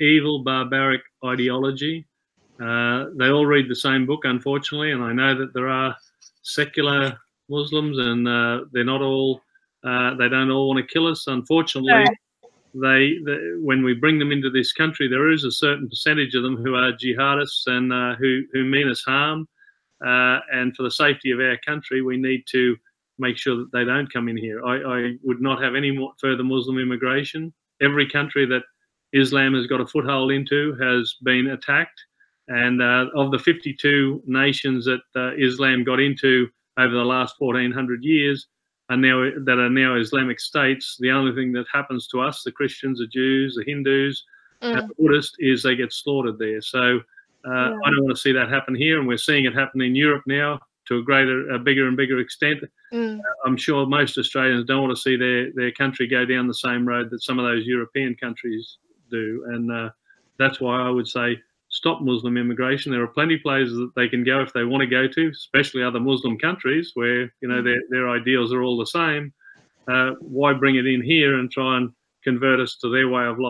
evil, barbaric ideology. Uh, they all read the same book, unfortunately, and I know that there are secular Muslims, and uh, they're not all. Uh, they don't all want to kill us. Unfortunately, they, they, when we bring them into this country, there is a certain percentage of them who are jihadists and uh, who who mean us harm. Uh, and for the safety of our country, we need to make sure that they don't come in here. I, I would not have any more further Muslim immigration. Every country that Islam has got a foothold into has been attacked. And uh, of the 52 nations that uh, Islam got into over the last 1400 years, are now that are now Islamic states. The only thing that happens to us, the Christians, the Jews, the Hindus, mm. and the Buddhists, is they get slaughtered there. So uh, yeah. I don't want to see that happen here, and we're seeing it happen in Europe now to a greater, a bigger and bigger extent. Mm. Uh, I'm sure most Australians don't want to see their their country go down the same road that some of those European countries do, and uh, that's why I would say stop Muslim immigration. There are plenty of places that they can go if they want to go to, especially other Muslim countries where you know their their ideals are all the same. Uh, why bring it in here and try and convert us to their way of life?